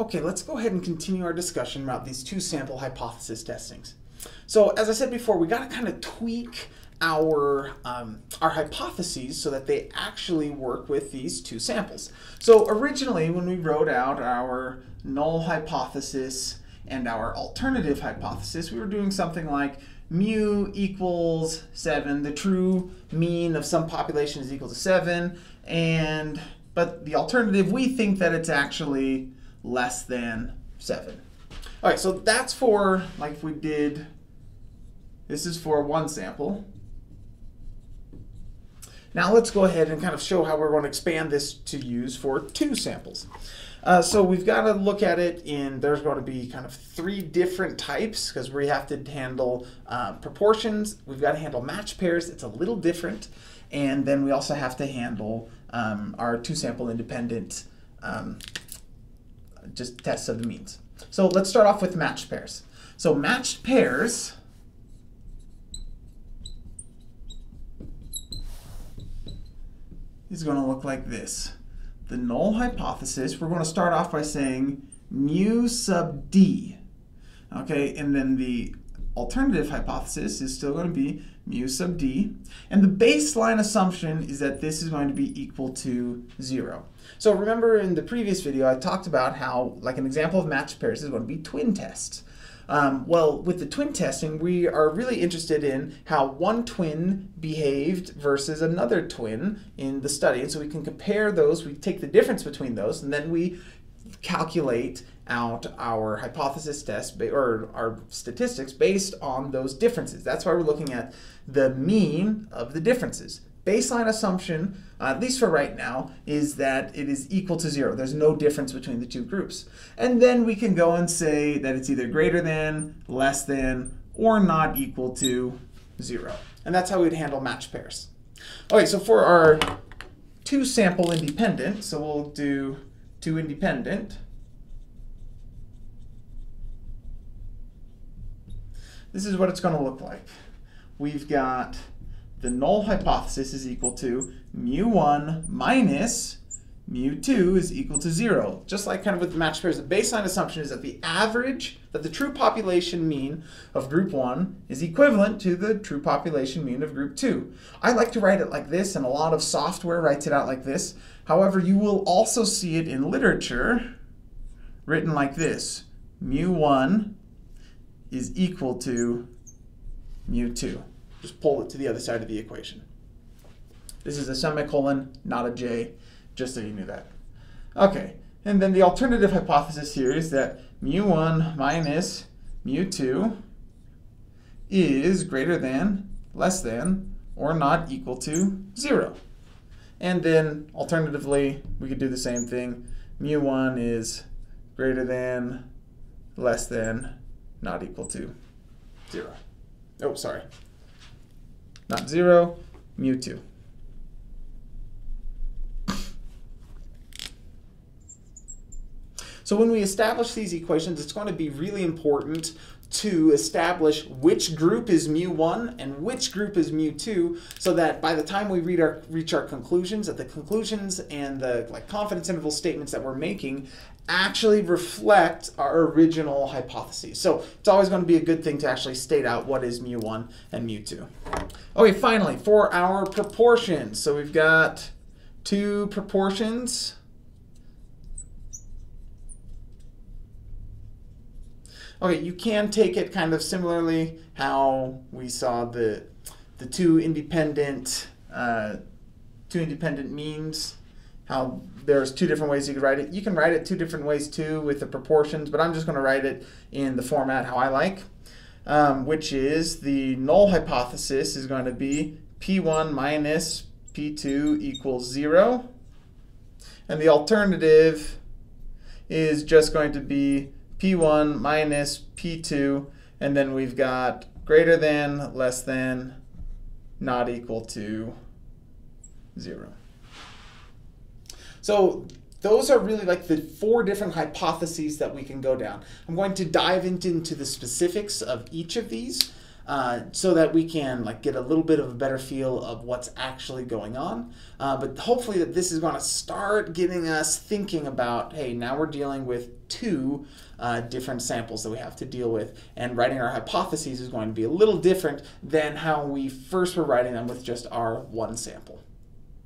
Okay, let's go ahead and continue our discussion about these two sample hypothesis testings. So as I said before, we got to kind of tweak our, um, our hypotheses so that they actually work with these two samples. So originally when we wrote out our null hypothesis and our alternative hypothesis, we were doing something like mu equals 7, the true mean of some population is equal to 7, and but the alternative, we think that it's actually less than 7. All right, so that's for, like if we did, this is for one sample. Now let's go ahead and kind of show how we're going to expand this to use for two samples. Uh, so we've got to look at it in, there's going to be kind of three different types because we have to handle uh, proportions. We've got to handle match pairs. It's a little different. And then we also have to handle um, our two sample independent um, just tests of the means. So let's start off with matched pairs. So matched pairs is going to look like this. The null hypothesis, we're going to start off by saying mu sub d. Okay, and then the alternative hypothesis is still going to be mu sub d. And the baseline assumption is that this is going to be equal to 0. So remember in the previous video I talked about how, like an example of matched pairs is going to be twin tests. Um, well, with the twin testing, we are really interested in how one twin behaved versus another twin in the study. And so we can compare those, we take the difference between those, and then we calculate out our hypothesis test or our statistics based on those differences. That's why we're looking at the mean of the differences. Baseline assumption, uh, at least for right now, is that it is equal to zero. There's no difference between the two groups. And then we can go and say that it's either greater than, less than, or not equal to zero. And that's how we'd handle match pairs. Okay, so for our two sample independent, so we'll do two independent, this is what it's going to look like. We've got the null hypothesis is equal to mu1 minus mu2 is equal to 0. Just like kind of with the matched pairs, the baseline assumption is that the average, that the true population mean of group 1 is equivalent to the true population mean of group 2. I like to write it like this, and a lot of software writes it out like this. However, you will also see it in literature written like this. mu1 is equal to mu2. Just pull it to the other side of the equation. This is a semicolon, not a J, just so you knew that. Okay, and then the alternative hypothesis here is that mu1 minus mu2 is greater than, less than, or not equal to 0. And then alternatively, we could do the same thing. Mu1 is greater than, less than, not equal to 0. Oh, sorry. Not 0, mu2. So when we establish these equations, it's going to be really important to establish which group is mu1 and which group is mu2 so that by the time we read our, reach our conclusions, that the conclusions and the like confidence interval statements that we're making actually reflect our original hypotheses. So it's always going to be a good thing to actually state out what is mu1 and mu2. Okay, finally, for our proportions. So we've got two proportions. Okay, you can take it kind of similarly how we saw the the two independent uh, two independent means. How there's two different ways you could write it. You can write it two different ways too with the proportions, but I'm just going to write it in the format how I like, um, which is the null hypothesis is going to be p1 minus p2 equals 0. And the alternative is just going to be P1 minus P2, and then we've got greater than, less than, not equal to 0. So those are really like the four different hypotheses that we can go down. I'm going to dive into the specifics of each of these uh, so that we can like get a little bit of a better feel of what's actually going on. Uh, but hopefully that this is going to start getting us thinking about, hey, now we're dealing with two uh, different samples that we have to deal with, and writing our hypotheses is going to be a little different than how we first were writing them with just our one sample.